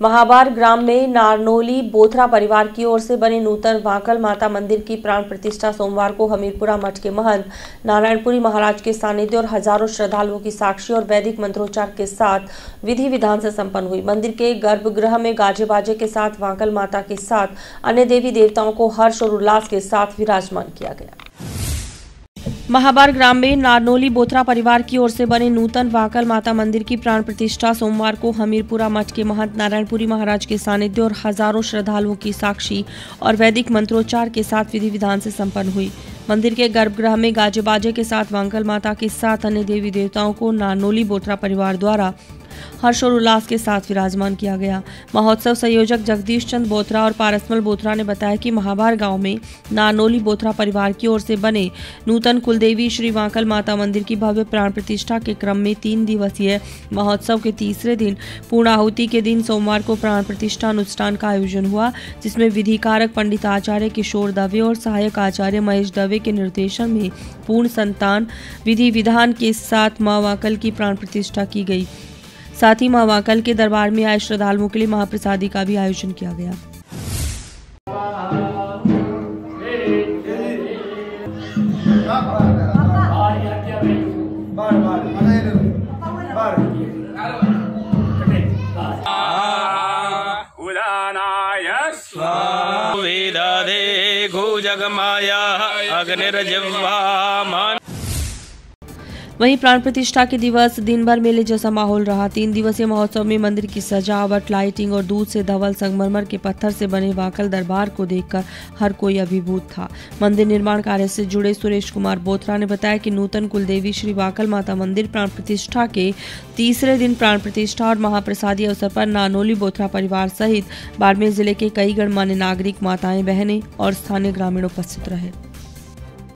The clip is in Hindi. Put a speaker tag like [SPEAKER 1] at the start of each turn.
[SPEAKER 1] महाबार ग्राम में नारनोली बोथरा परिवार की ओर से बने नूतन वाकल माता मंदिर की प्राण प्रतिष्ठा सोमवार को हमीरपुरा मठ के महंत नारायणपुरी महाराज के सानिध्य और हज़ारों श्रद्धालुओं की साक्षी और वैदिक मंत्रोच्चार के साथ विधि विधान से संपन्न हुई। मंदिर के गर्भगृह में गाजे बाजे के साथ वाकल माता के साथ अन्य देवी देवताओं को हर्ष और उल्लास के साथ विराजमान किया गया। महाबार ग्राम में नारनोली बोथरा परिवार की ओर से बने नूतन वाकल माता मंदिर की प्राण प्रतिष्ठा सोमवार को हमीरपुरा मठ के महंत नारायणपुरी महाराज के सानिध्य और हज़ारों श्रद्धालुओं की साक्षी और वैदिक मंत्रोच्चार के साथ विधि विधान से संपन्न हुई। मंदिर के गर्भगृह में गाजे बाजे के साथ वांकल माता के साथ अन्य देवी देवताओं को नारनोली बोथरा परिवार द्वारा हर्ष और उल्लास के साथ विराजमान किया गया। महोत्सव संयोजक जगदीश चंद बोथरा और पारसमल बोथरा ने बताया कि महाभार गाँव में नानोली बोथरा परिवार की ओर से बने नूतन कुलदेवी श्री वांकल माता मंदिर की भव्य प्राण प्रतिष्ठा के क्रम में तीन दिवसीय महोत्सव के तीसरे दिन पूर्णाहुति के दिन सोमवार को प्राण प्रतिष्ठा अनुष्ठान का आयोजन हुआ, जिसमें विधिकारक पंडित आचार्य किशोर दवे और सहायक आचार्य महेश दवे के निर्देशन में पूर्ण संतान विधि विधान के साथ माँ वाकल की प्राण प्रतिष्ठा की गई। साथ ही महावाकल के दरबार में आए श्रद्धालुओं के लिए महाप्रसादी का भी आयोजन किया गया।
[SPEAKER 2] घो जगमाया अग्निर्जिह्वा मान
[SPEAKER 1] वहीं प्राण प्रतिष्ठा के दिवस दिन भर मेले जैसा माहौल रहा। तीन दिवसीय महोत्सव में मंदिर की सजावट लाइटिंग और दूध से धवल संगमरमर के पत्थर से बने वाकल दरबार को देखकर हर कोई अभिभूत था। मंदिर निर्माण कार्य से जुड़े सुरेश कुमार बोथरा ने बताया कि नूतन कुलदेवी श्री वाकल माता मंदिर प्राण प्रतिष्ठा के तीसरे दिन प्राण प्रतिष्ठा और महाप्रसादी अवसर पर नानोली बोथरा परिवार सहित बाड़मेर ज़िले के कई गणमान्य नागरिक, माताएँ, बहनें और स्थानीय ग्रामीण उपस्थित रहे।